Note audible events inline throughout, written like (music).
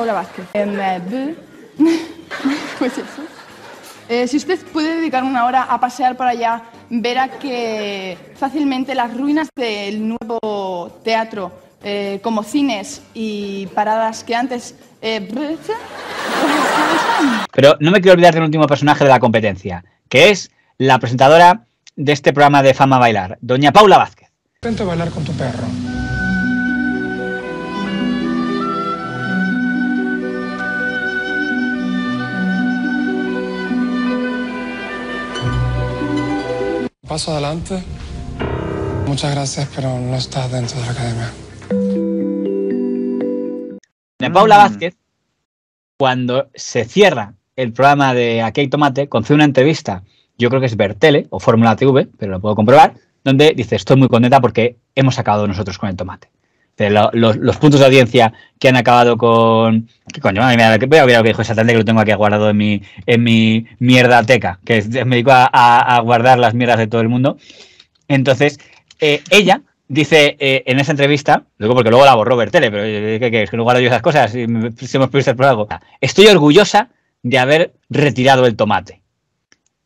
Paula Vázquez. Pues (laughs) eso. Eh, si usted puede dedicar una hora a pasear por allá, verá que fácilmente las ruinas del nuevo teatro, eh, como cines y paradas que antes... eh, Pero no me quiero olvidar del último personaje de la competencia, que es la presentadora de este programa de Fama Bailar, doña Paula Vázquez. Intento bailar con tu perro. Paso adelante. Muchas gracias, pero no estás dentro de la academia. Paula Vázquez, cuando se cierra el programa de Aquí hay tomate, concede una entrevista, yo creo que es Bertele o Fórmula TV, pero lo puedo comprobar, donde dice, estoy muy contenta porque hemos acabado nosotros con el tomate. Lo- los, puntos de audiencia que han acabado con... ¿Qué coño? Madre mía, voy a ver lo que dijo exactamente, que lo tengo aquí guardado en mi, en mi que me dedico a, guardar las mierdas de todo el mundo. Entonces, eh, ella dice eh, en esa entrevista, luego porque luego la borró Bertele, pero eh, ¿qué, qué? es que no guardo yo esas cosas y me- si hemos por algo. Estoy orgullosa de haber retirado el tomate.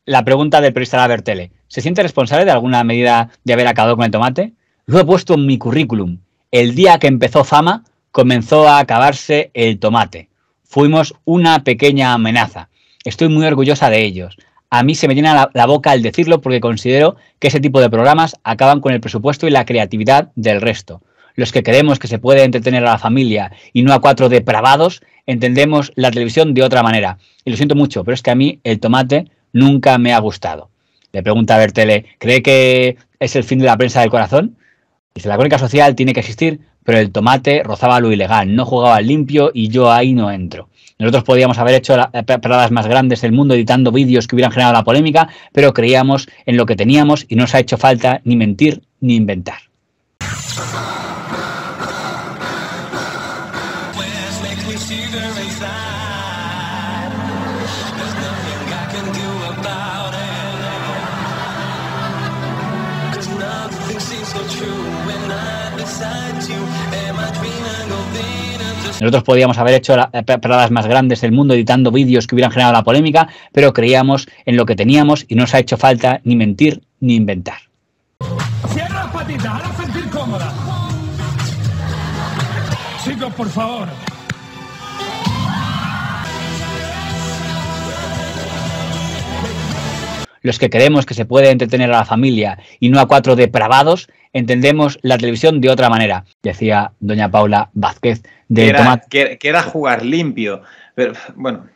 La pregunta del periodista la Bertele, ¿se siente responsable de alguna medida de haber acabado con el tomate? Lo he puesto en mi currículum. El día que empezó Fama, comenzó a acabarse el tomate. Fuimos una pequeña amenaza. Estoy muy orgullosa de ellos. A mí se me llena la, boca al decirlo porque considero que ese tipo de programas acaban con el presupuesto y la creatividad del resto. Los que queremos que se puede entretener a la familia y no a cuatro depravados, entendemos la televisión de otra manera. Y lo siento mucho, pero es que a mí el tomate nunca me ha gustado. Le pregunta a Bertele, ¿cree que es el fin de la prensa del corazón? Dice, la crónica social tiene que existir, pero el tomate rozaba lo ilegal, no jugaba limpio y yo ahí no entro. Nosotros podíamos haber hecho las paradas más grandes del mundo editando vídeos que hubieran generado la polémica, pero creíamos en lo que teníamos y no nos ha hecho falta ni mentir ni inventar. Nosotros podíamos haber hecho las paradas más grandes del mundo editando vídeos que hubieran generado la polémica, pero creíamos en lo que teníamos y no nos ha hecho falta ni mentir ni inventar. Cierra las patitas, ahora sentir cómoda. Chicos, por favor. Los que queremos que se puede entretener a la familia y no a cuatro depravados, entendemos la televisión de otra manera, decía doña Paula Vázquez de que, era, Tomate. que- que era jugar limpio. Pero bueno,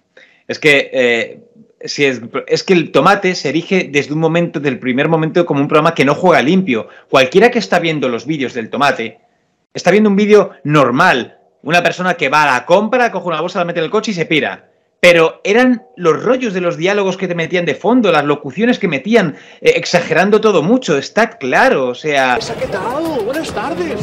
es que eh, si es, es que el tomate se erige desde un momento, del primer momento, como un programa que no juega limpio. Cualquiera que está viendo los vídeos del tomate está viendo un vídeo normal. Una persona que va a la compra, coge una bolsa, la mete en el coche y se pira. Pero eran los rollos de los diálogos que te metían de fondo, las locuciones que metían, eh, exagerando todo mucho, está claro, o sea... ¿Qué tal? Buenas tardes.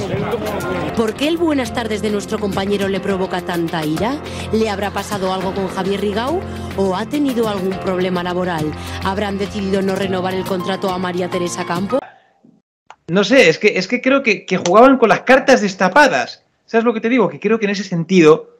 ¿Por qué el buenas tardes de nuestro compañero le provoca tanta ira? ¿Le habrá pasado algo con Javier Rigau? ¿O ha tenido algún problema laboral? ¿Habrán decidido no renovar el contrato a María Teresa Campo? No sé, es que, es que creo que, que jugaban con las cartas destapadas. ¿Sabes lo que te digo? Que creo que en ese sentido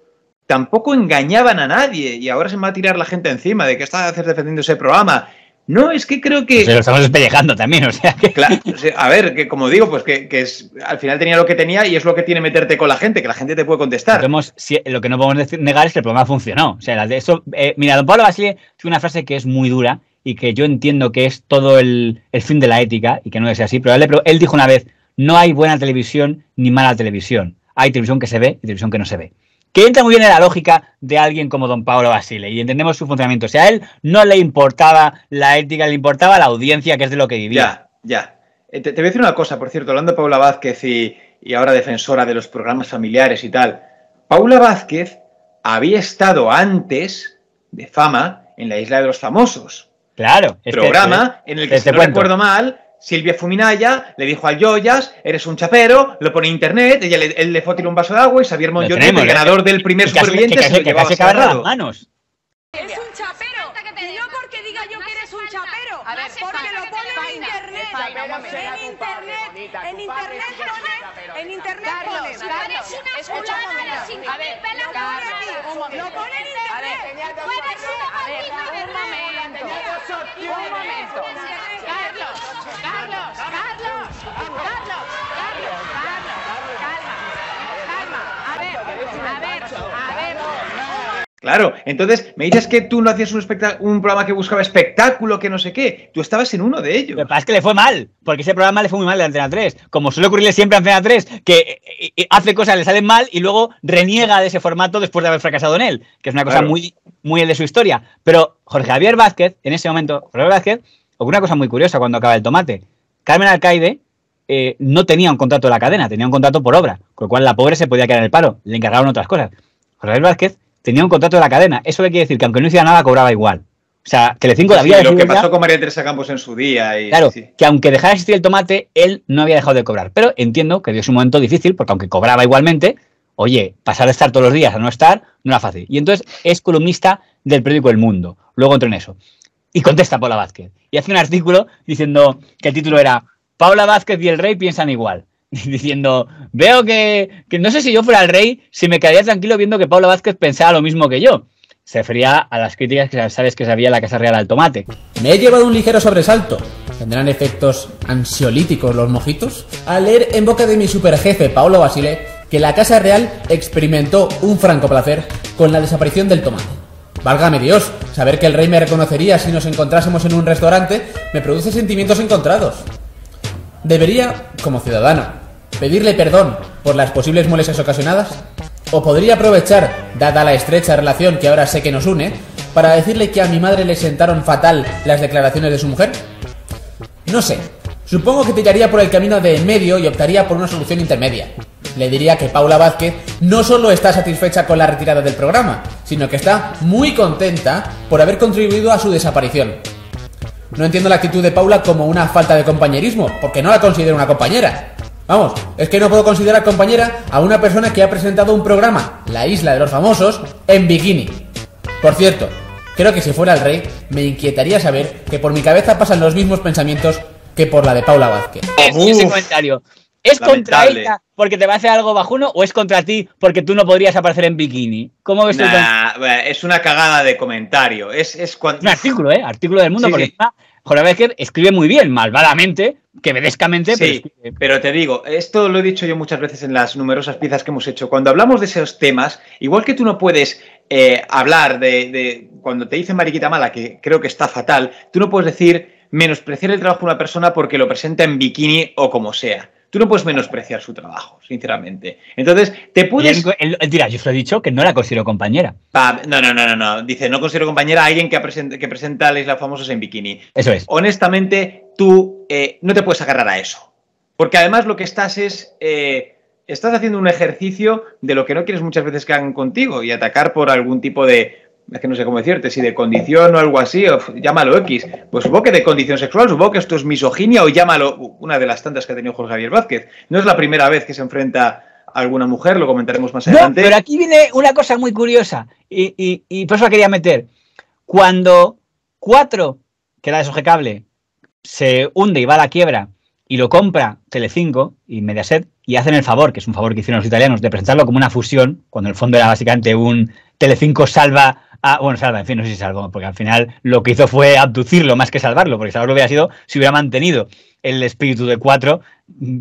tampoco engañaban a nadie y ahora se me va a tirar la gente encima de que está defendiendo ese programa. No, es que creo que... Se lo estamos despellejando también, o sea que... Claro, a ver, que como digo, pues que, que es, al final tenía lo que tenía y es lo que tiene meterte con la gente, que la gente te puede contestar. Podemos- si- lo que no podemos decir- negar es que el programa funcionó. O sea, de eso, eh, mira, don Pablo Basile tiene una frase que es muy dura y que yo entiendo que es todo el, el fin de la ética y que no es así, pero él, pero él dijo una vez, no hay buena televisión ni mala televisión. Hay televisión que se ve y televisión que no se ve. Que entra muy bien en la lógica de alguien como don Pablo Basile y entendemos su funcionamiento. O sea, a él no le importaba la ética, le importaba la audiencia, que es de lo que vivía. Ya, ya. Eh, Te, te voy a decir una cosa, por cierto, hablando de Paula Vázquez y, y ahora defensora de los programas familiares y tal. Paula Vázquez había estado antes de fama en la Isla de los Famosos. Claro. programa en el que, si te no cuento. recuerdo mal, Silvia Fuminaya le dijo a Joyas, eres un chapero, lo pone en internet, ella le, él le fue a tirar un vaso de agua y Xavier tenemos, el ¿eh? ganador del primer Que superviviente, que se lo llevaba las manos. Es un chapero. Y no porque diga yo que eres un chapero. porque lo pone en internet. En internet. En internet pone. En internet ponen. Carlos, momento. A ver. Lo ponen en A ver, internet. eres una a ver, un momento. Un momento. Carlos, Carlos, Carlos, Claro, entonces me dices que tú no hacías un, un programa que buscaba espectáculo, que no sé qué. Tú estabas en uno de ellos. Lo que pasa es que le fue mal, porque ese programa le fue muy mal de Antena 3. Como suele ocurrirle siempre a Antena 3, que eh, eh, hace cosas, le salen mal y luego reniega de ese formato después de haber fracasado en él, que es una cosa Claro. muy, muy de su historia. Pero Jorge Javier Vázquez, en ese momento, Jorge Javier Vázquez, ocurre una cosa muy curiosa cuando acaba el tomate. Carmen Alcaide eh, no tenía un contrato de la cadena, tenía un contrato por obra, con lo cual la pobre se podía quedar en el paro, le encargaron otras cosas. Jorge Javier Vázquez tenía un contrato de la cadena, eso le quiere decir que aunque no hiciera nada, cobraba igual. O sea, Telecinco le Sí, había lo que ya- pasó con María Teresa Campos en su día. Y, Claro, sí. que aunque dejara de existir el tomate, él no había dejado de cobrar. Pero entiendo que dio un momento difícil, porque aunque cobraba igualmente, oye, pasar de estar todos los días a no estar no era fácil. Y entonces es columnista del periódico El Mundo. Luego entró en eso. Y contesta Paula Vázquez. Y hace un artículo diciendo que el título era Paula Vázquez y el rey piensan igual. (laughs) Diciendo, veo que, que no sé si yo fuera el rey, si me quedaría tranquilo viendo que Paula Vázquez pensaba lo mismo que yo. Se refería a las críticas que sabes que en la Casa Real al tomate. Me he llevado un ligero sobresalto. ¿Tendrán efectos ansiolíticos los mojitos? Al leer en boca de mi superjefe Paolo Basile que la Casa Real experimentó un franco placer con la desaparición del tomate. Válgame Dios, saber que el rey me reconocería si nos encontrásemos en un restaurante me produce sentimientos encontrados. Debería, como ciudadano, pedirle perdón por las posibles molestias ocasionadas. O podría aprovechar, dada la estrecha relación que ahora sé que nos une, para decirle que a mi madre le sentaron fatal las declaraciones de su mujer. No sé, supongo que tiraría por el camino de en medio y optaría por una solución intermedia. Le diría que Paula Vázquez no solo está satisfecha con la retirada del programa, sino que está muy contenta por haber contribuido a su desaparición. No entiendo la actitud de Paula como una falta de compañerismo, porque no la considero una compañera. Vamos, es que no puedo considerar compañera a una persona que ha presentado un programa, La Isla de los Famosos, en bikini. Por cierto, creo que si fuera el rey, me inquietaría saber que por mi cabeza pasan los mismos pensamientos que por la de Paula Vázquez. es ese comentario. ¿Es contra ella porque te va a hacer algo bajuno o es contra ti porque tú no podrías aparecer en bikini? ¿Cómo ves? Nah, es una cagada de comentario. Es, es cuando. Un artículo, ¿eh? Artículo del mundo, Sí, porque sí. encima Jorge Vázquez escribe muy bien, malvadamente, quevedescamente, pero Sí, pero te digo, esto lo he dicho yo muchas veces en las numerosas piezas que hemos hecho. Cuando hablamos de esos temas, igual que tú no puedes eh, hablar de, de- Cuando te dicen mariquita mala, que creo que está fatal, tú no puedes decir menospreciar el trabajo de una persona porque lo presenta en bikini o como sea. Tú no puedes menospreciar su trabajo, sinceramente. Entonces, te puedes. él, él- él dirá, yo os lo he dicho que no la considero compañera. Pa- no, no, no, no, no. Dice, no considero compañera a alguien que, presenta, que presenta a la Isla Famosos en bikini. Eso es. honestamente, tú eh, no te puedes agarrar a eso. Porque además lo que estás es. eh, estás haciendo un ejercicio de lo que no quieres muchas veces que hagan contigo y atacar por algún tipo de. Es que no sé cómo decirte, si de condición o algo así, o llámalo X. Pues supongo que de condición sexual, supongo que esto es misoginia o llámalo una de las tantas que ha tenido Jorge Javier Vázquez. No es la primera vez que se enfrenta a alguna mujer, lo comentaremos más No, adelante. pero aquí viene una cosa muy curiosa y, y- y por eso la quería meter. Cuando 4, que era de Soge Cable, se hunde y va a la quiebra y lo compra Telecinco y Mediaset y hacen el favor, que es un favor que hicieron los italianos, de presentarlo como una fusión, cuando en el fondo era básicamente un Telecinco salva a, bueno, salva, en fin, no sé si salvó, porque al final lo que hizo fue abducirlo más que salvarlo, porque salvarlo hubiera sido si hubiera mantenido el espíritu de 4,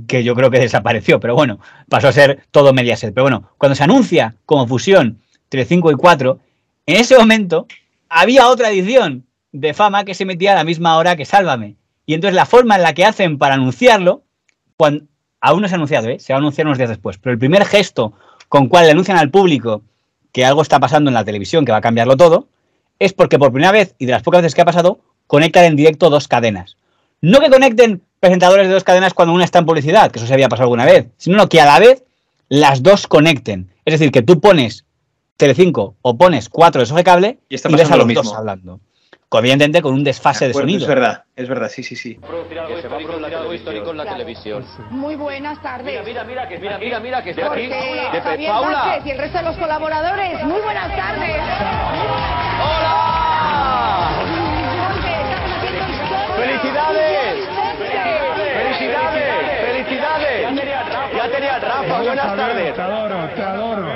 que yo creo que desapareció, pero bueno, pasó a ser todo Mediaset. Pero bueno, cuando se anuncia como fusión Telecinco y 4, en ese momento había otra edición de fama que se metía a la misma hora que Sálvame. Y entonces la forma en la que hacen para anunciarlo, aún no se ha anunciado, ¿eh? se va a anunciar unos días después, pero el primer gesto con cual le anuncian al público que algo está pasando en la televisión, que va a cambiarlo todo, es porque por primera vez, y de las pocas veces que ha pasado, conectan en directo dos cadenas. No que conecten presentadores de dos cadenas cuando una está en publicidad, que eso se había pasado alguna vez, sino que a la vez las dos conecten. Es decir, que tú pones Telecinco o pones 4 de Cable Y está ves a los lo dos mismo. hablando. Evidentemente con un desfase de Pues sonido. Es verdad, es verdad, sí, sí, sí. Que se va a producir algo histórico en la televisión. Muy buenas tardes. Mira, mira, que mira, mira, mira, que está aquí. Porque De Javier Paula. Vázquez y el resto de los colaboradores, muy buenas tardes. ¡Hola! ¡Felicidades! ¡Felicidades! ¡Felicidades! Ya tenía Rafa, buenas tardes. Te adoro, te adoro,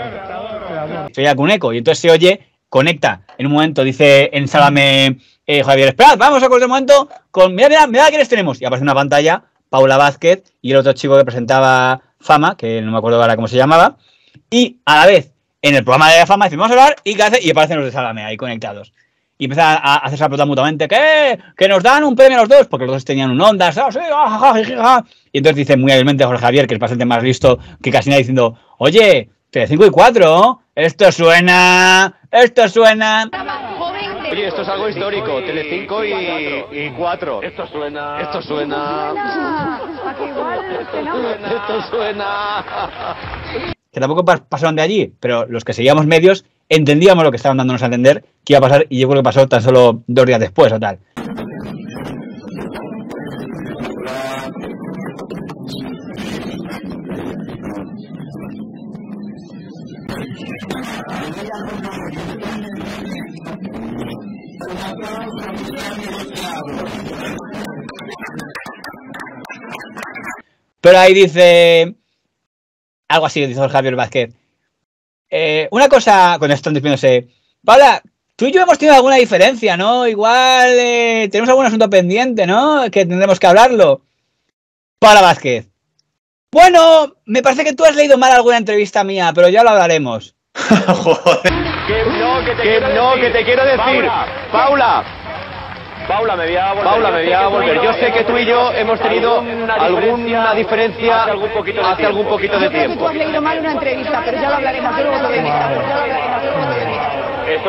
se oye algún eco y entonces se oye, conecta. En un momento dice en Sálvame eh, Javier, esperad, vamos a cortar un momento con, mira, mira, mira quiénes tenemos. Y aparece una pantalla, Paula Vázquez y el otro chico que presentaba Fama, que no me acuerdo ahora cómo se llamaba. Y a la vez, en el programa de Fama decimos, vamos a hablar y, ¿qué y aparecen los de Sálvame ahí conectados. Y empieza a, hacerse la mutuamente, ¿qué? Que nos dan un premio los dos, porque los dos tenían un onda, ah, ah. Y entonces dice muy hábilmente Jorge Javier, que es bastante más listo que casi nadie, diciendo, oye, 5 y 4, esto suena, esto suena. Oye, esto es algo histórico. Telecinco y, y 4. Esto suena. Esto suena. Esto suena. que tampoco pas- pasaron de allí, pero los que seguíamos medios entendíamos lo que estaban dándonos a entender que iba a pasar y yo creo que pasó tan solo dos días después o tal. Pero ahí dice algo así, dice Javier Vázquez. Eh, una cosa, cuando están despidiéndose, Paula, tú y yo hemos tenido alguna diferencia, ¿no? Igual eh, tenemos algún asunto pendiente, ¿no? Que tendremos que hablarlo. Paula Vázquez. Bueno, me parece que tú has leído mal alguna entrevista mía, pero ya lo hablaremos. (laughs) Joder. Que no, que te, quiero, no, que te quiero decir. Paula. Paula, me voy a volver. Paula, me voy a volver. Yo sé que tú y yo hemos tenido alguna diferencia hace algún poquito de hace algún poquito de Yo creo que tú tiempo. has leído mal una entrevista, pero ya lo hablaremos luego de Meta. Ya lo luego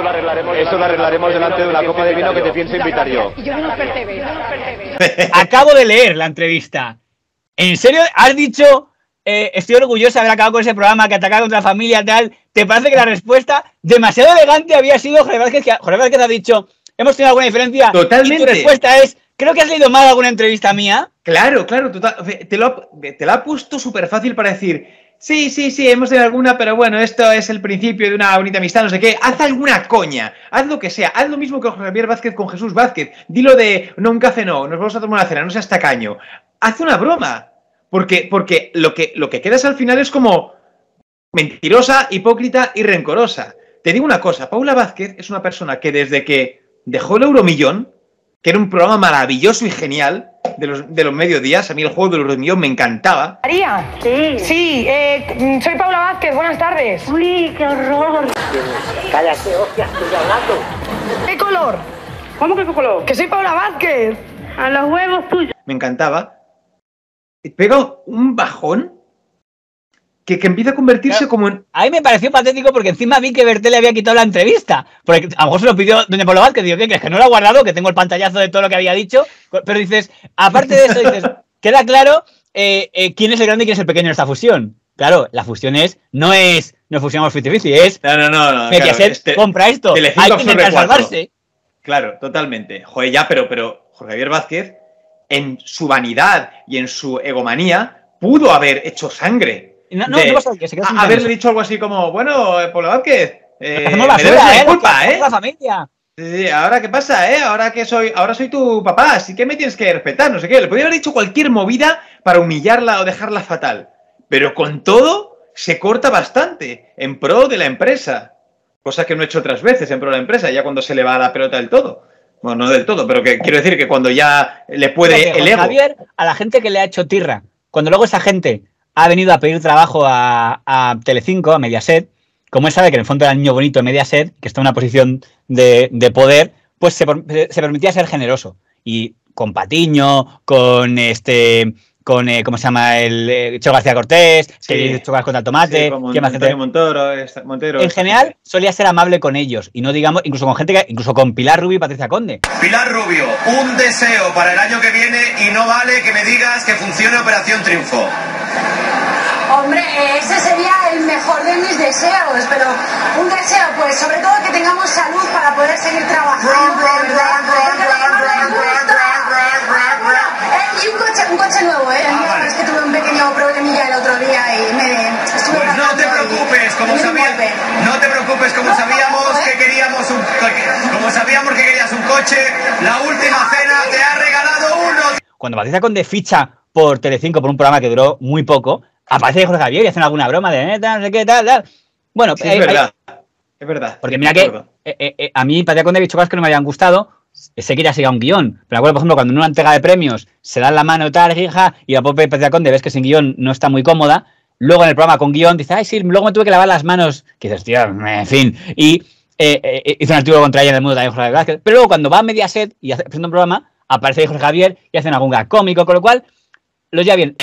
arreglaremos. Esto lo arreglaremos delante de una copa de vino que te pienso invitar yo. Y yo no. (laughs) Acabo de leer la entrevista. ¿En serio has dicho, eh, estoy orgullosa de haber acabado con ese programa que atacaba contra la familia tal? ¿Te parece que la respuesta demasiado elegante había sido Jorge Vázquez? Que Jorge Vázquez ha dicho, ¿hemos tenido alguna diferencia? Totalmente. Y tu respuesta es, creo que has leído mal alguna entrevista mía. Claro, claro, total- te, lo, ha- te lo ha puesto súper fácil para decir, sí, sí, sí, hemos tenido alguna, pero bueno, esto es el principio de una bonita amistad, no sé qué, haz alguna coña, haz lo que sea, haz lo mismo que Javier Vázquez con Jesús Vázquez, dilo de, no, un café no, nos vamos a tomar una cena, no seas tacaño, haz una broma, porque, porque lo, que, lo que quedas al final es como mentirosa, hipócrita y rencorosa. Te digo una cosa, Paula Vázquez es una persona que desde que dejó el Euromillón, que era un programa maravilloso y genial de los, de los mediodías. A mí el juego del Euromillón me encantaba. María. Sí. Sí, eh, soy Paula Vázquez, buenas tardes. Uy, qué horror. Cállate, hostia, estoy hablando. ¿Qué color? ¿Cómo que qué color? Que soy Paula Vázquez. A los huevos tuyos. Me encantaba. Pega un bajón que, que empieza a convertirse como en. A mí me pareció patético porque encima vi que Bertel le había quitado la entrevista. Porque a lo mejor se lo pidió Doña Pablo Vázquez. Digo, ¿qué crees? Que no lo ha guardado, que tengo el pantallazo de todo lo que había dicho. Pero dices, aparte de eso, dices, (laughs) queda claro eh, eh, quién es el grande y quién es el pequeño en esta fusión. Claro, la fusión es, no es, no fusionamos 50-50, es No, no, no. no claro, este- compra esto. Hay que intentar salvarse. Claro, totalmente. Joder, ya, pero, pero Jorge Javier Vázquez, en su vanidad y en su egomanía, pudo haber hecho sangre. No, no, de- no pasa, que se queda sin a- haberle dicho algo así como, bueno, eh, Pablo Vázquez, eh, me debes ¿eh? Hacemos ¿eh? La familia. Sí, ahora qué pasa, ¿eh? Ahora que soy, ahora soy tu papá, así que me tienes que respetar, no sé qué. Le podría haber dicho cualquier movida para humillarla o dejarla fatal. Pero con todo, se corta bastante en pro de la empresa. Cosa que no he hecho otras veces en pro de la empresa, ya cuando se le va la pelota del todo. Bueno, no del todo, pero que quiero decir que cuando ya le puede el ego. Javier, a la gente que le ha hecho tirra, cuando luego esa gente ha venido a pedir trabajo a, a Telecinco, a Mediaset, como él sabe que en el fondo era el niño bonito de Mediaset, que está en una posición de, de poder, pues se- se permitía ser generoso. Y con Patiño, con este, con, eh, ¿cómo se llama? El eh, Cheo García Cortés, Sí. que chocas contra el tomate, Sí. Antonio Montoro, esta- Montero. En general, solía ser amable con ellos, y no digamos, incluso con gente que, incluso con Pilar Rubio y Patricia Conde. Pilar Rubio, un deseo para el año que viene y no vale que me digas que funcione Operación Triunfo. Hombre, ese sería el mejor de mis deseos, pero un deseo, pues sobre todo que tengamos salud para poder seguir trabajando. Y un coche, un coche nuevo, ¿eh? El mío, es que tuve un pequeño problemilla el otro día y me estuve Pues no te preocupes, como sabíamos, no te preocupes, como sabíamos que queríamos un como sabíamos que querías un coche, la última cena te ha regalado uno. cuando Patricia Conde ficha por Telecinco por un programa que duró muy poco, aparece Jorge Javier y hacen alguna broma de neta, no sé qué, tal, tal. Bueno, Sí, hay- es hay- verdad. Es verdad. porque mira que eh, eh, eh, a mí Patria Conde he dicho cosas que no me habían gustado. Sé que ya siga un guion. Pero acuerdo, por ejemplo, cuando en una entrega de premios se dan la mano tal, hija, y la pobre Patria Conde ves que sin guion no está muy cómoda. Luego en el programa con guion dice, ay, sí, luego me tuve que lavar las manos. Que dices, tío, en fin. Y eh, eh, hizo un artículo contra ella en el mundo también Jorge Vázquez. Pero luego cuando va a Mediaset y hace, presenta un programa, aparece Jorge Javier y hacen algún gag cómico, con lo cual lo lleva bien.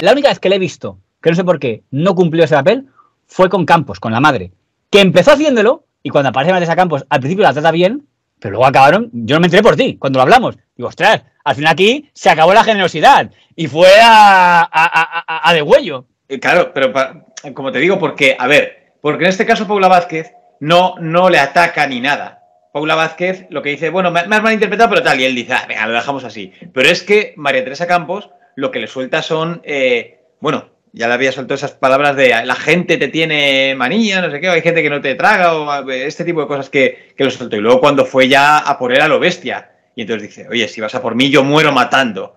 La única vez que le he visto, que no sé por qué, no cumplió ese papel, fue con Campos, con la madre. Que empezó haciéndolo y cuando aparece Matesa Campos, al principio la trata bien, pero luego acabaron. Yo no me enteré por ti cuando lo hablamos. Digo, ostras, al final aquí se acabó la generosidad y fue a, a, a, a- a de huello. Eh, Claro, pero pa- como te digo, porque, a ver, porque en este caso Paula Vázquez no, no le ataca ni nada. Paula Vázquez lo que dice, bueno, me, me has malinterpretado, pero tal, y él dice, ah, venga, lo dejamos así. Pero es que María Teresa Campos lo que le suelta son, eh, bueno, ya le había soltado esas palabras de la gente te tiene manía, no sé qué, o hay gente que no te traga, o este tipo de cosas que, que lo soltó. Y luego cuando fue ya a por él a lo bestia, y entonces dice, oye, si vas a por mí, yo muero matando.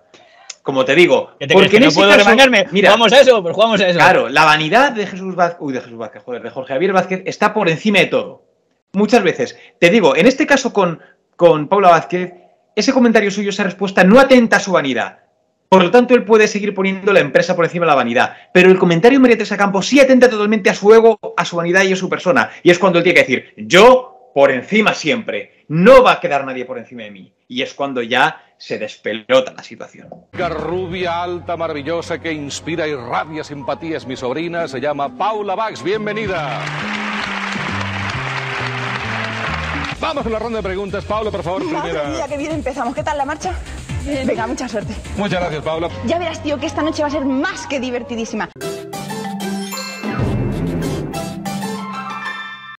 Como te digo, ¿Qué te porque en no ese puedo caso- mira, jugamos a eso, pues jugamos a eso. Claro, la vanidad de Jesús Vázquez, uy, de Jesús Vázquez, joder, de Jorge Javier Vázquez está por encima de todo. Muchas veces. Te digo, en este caso con, con Paula Vázquez, ese comentario suyo, esa respuesta no atenta a su vanidad. Por lo tanto, él puede seguir poniendo la empresa por encima de la vanidad. Pero el comentario de María Teresa Campos sí atenta totalmente a su ego, a su vanidad y a su persona. Y es cuando él tiene que decir, yo por encima siempre. No va a quedar nadie por encima de mí. Y es cuando ya se despelota la situación. Rubia, alta, maravillosa, que inspira y rabia simpatía es mi sobrina, se llama Paula Bax. Bienvenida. Vamos con la ronda de preguntas. Paula, por favor, Madre primera. mía, que bien empezamos. ¿Qué tal la marcha? Venga, mucha suerte. Muchas gracias, Paula. Ya verás, tío, que esta noche va a ser más que divertidísima.